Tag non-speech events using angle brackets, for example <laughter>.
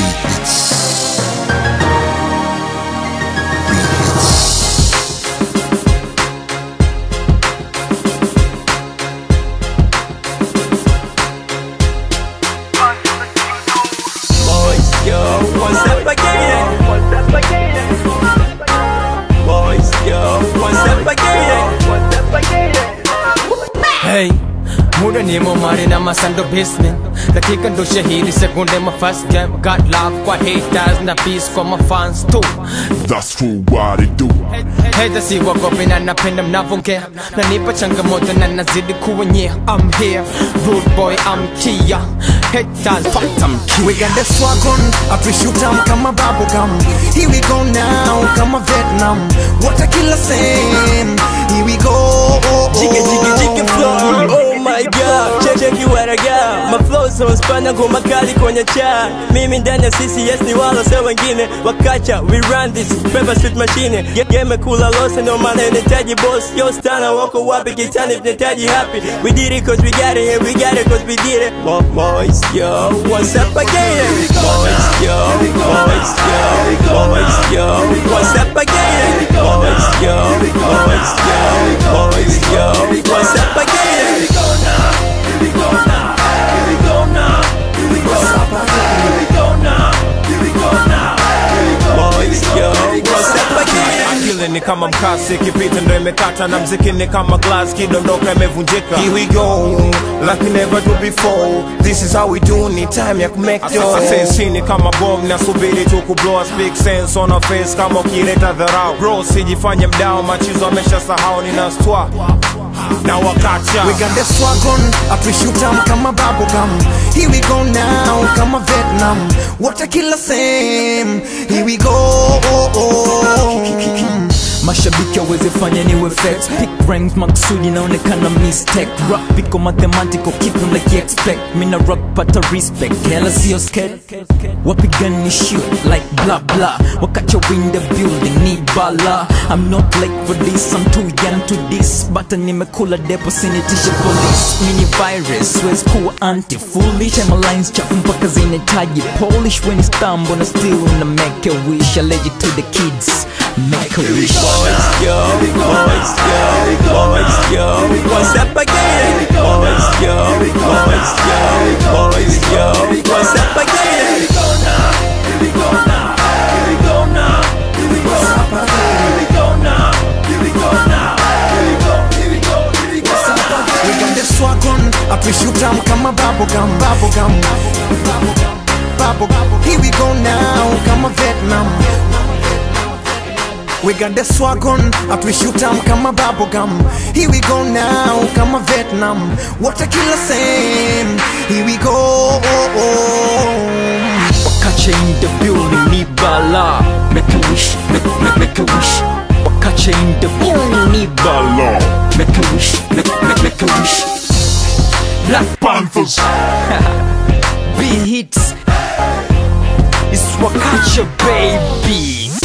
free. Muda ni momari na masando business. Dakika ndo shahidi sekunde ma first game. Got love kwa haters na peace kwa ma fans too. That's true what it do. Haters si wagopi na napenda mnavongea nanipa changamoto na nazidi nye I'm here, rude boy I'm Kia. Haters. Fuck them We got the swag on, appreciate them kama bubblegum Here we go now, kama Vietnam. What a killer same Here we go. Flow Oh my god Check check you what I got My flow so spana ngoma kali kwenye cha Mimi ndani ya yes ni wala sio wengine Wakacha we run this Pepper street machine. Game kula losa no maana inahitaji boss. Yo stana wako wapi kitani tunahitaji happy. We did it cause we got it and we got it cause we did it. Boys yo one step again? Boys yo Boys yo ni kama mkasi ikipita ndo imekata na mziki ni kama glass kidondoka imevunjika. Here we go, like we never do before. This is how we do, ni time ya kumake dough. ni kama bom nasubiri tu a speak sense on a face kama ukileta dharau bro sijifanye mdao machizo amesha sahau nina stwa na wakacha. We got the swag on, appreciate them kama bubblegum. Here we go now, kama Vietnam. What a killer same. Here we go mashabiki aweze fanya niwe flex pick ranks maksudi naonekana mistake. Rap iko mathematical kitu like expect. Mina rock pata respect. Hela sio scared. Wapigani shit like blah blah wakacha win the building ni bala. I'm not like for this i'm too young to this. But nimekula depo sinitishe police. Mini virus wezi kuwa anti foolish my lines chafu mpaka zinahitaji polish. When stumble na still na make a wish. Allergic to the kids make a wish boys, yo, boys, yo, boys, yo. What's up again? Boys, yo, boys, yo, boys, yo. What's up again? Here we go now, here we go now, here we go now, here we. What's up again? Here we go now, here we go now, here we go, here we go, here we go. What's again? We got this wagon, I push you down, come a bubble gum, bubble gum, bubble gum, bubble gum. Here we go now, come a Vietnam. We got the swag on, them kama bubblegum. Here we go now, come kama Vietnam. What a killer same Here we go. In the building ni bala. Make a wish, make, make, make a wish. Wakache the building ni bala. Make a wish, make, make, make a wish. Black Panthers. <laughs> B hits. It's Wakache baby